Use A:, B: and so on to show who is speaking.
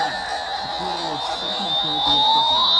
A: defense. The Bulldogs second and third